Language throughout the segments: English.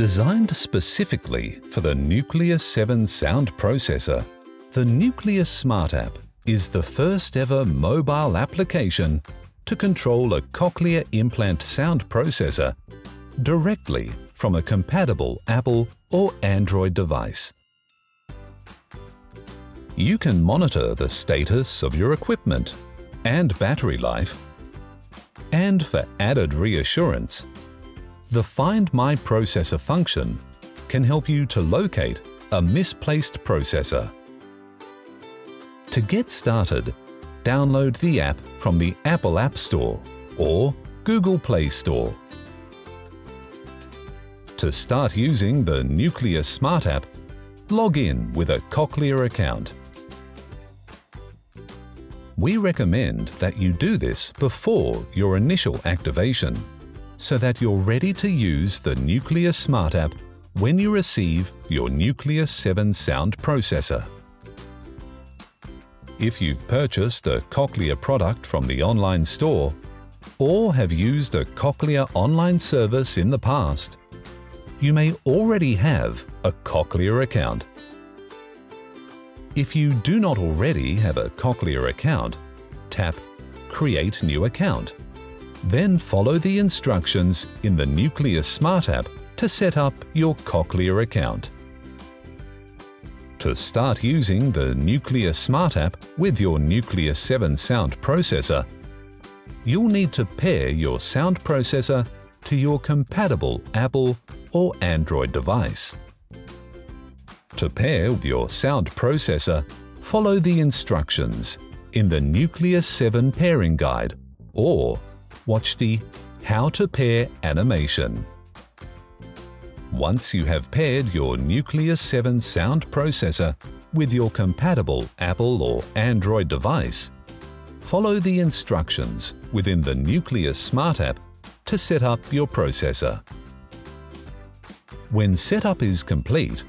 Designed specifically for the Nucleus 7 sound processor, the Nucleus Smart App is the first ever mobile application to control a cochlear implant sound processor directly from a compatible Apple or Android device. You can monitor the status of your equipment and battery life. And for added reassurance, the Find My Processor function can help you to locate a misplaced processor. To get started, download the app from the Apple App Store or Google Play Store. To start using the Nucleus Smart App, log in with a Cochlear account. We recommend that you do this before your initial activation so that you're ready to use the Nucleus Smart App when you receive your Nucleus 7 sound processor. If you've purchased a Cochlear product from the online store or have used a Cochlear online service in the past, you may already have a Cochlear account. If you do not already have a Cochlear account, tap Create New Account. Then follow the instructions in the Nucleus Smart app to set up your Cochlear account. To start using the Nucleus Smart app with your Nucleus 7 sound processor, you'll need to pair your sound processor to your compatible Apple or Android device. To pair your sound processor, follow the instructions in the Nucleus 7 pairing guide or watch the How to Pair animation. Once you have paired your Nucleus 7 sound processor with your compatible Apple or Android device, follow the instructions within the Nucleus Smart app to set up your processor. When setup is complete,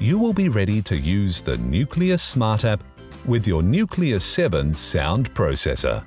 you will be ready to use the Nucleus Smart app with your Nucleus 7 sound processor.